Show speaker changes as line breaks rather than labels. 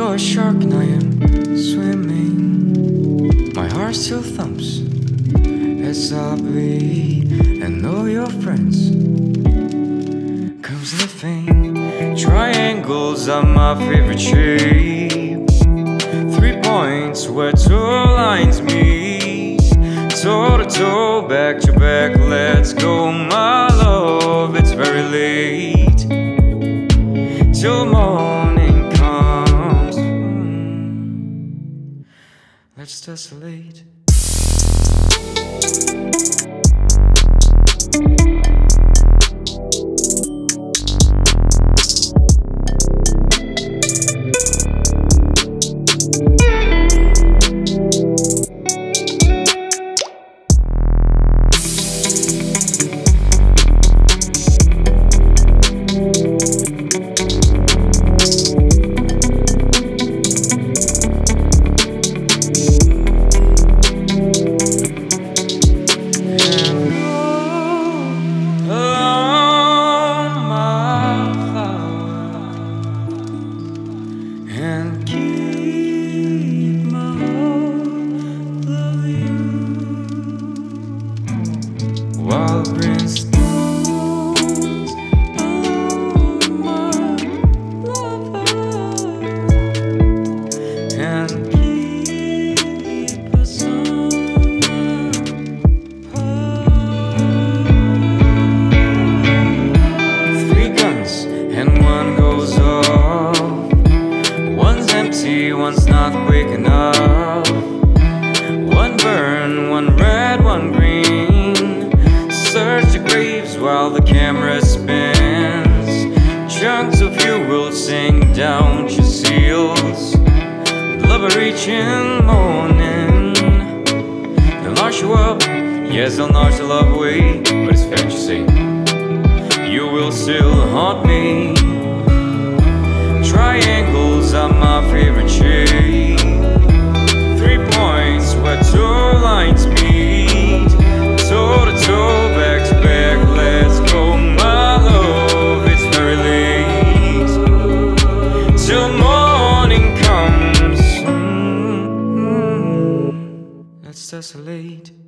You're a shark and I am swimming. My heart still thumps as I bleed, and all your friends come sniffing. Triangles are my favorite shape. Three points where two lines meet. Toe to toe, back to back, let's go, my love. It's very late till morning Let's tessellate. And keep Chunks of you will sink down to seals. Blubber reaching morning. They'll notch you up, yes, they'll notch the love away. But it's say, you will still haunt me. Triangles are my favorite tessellate.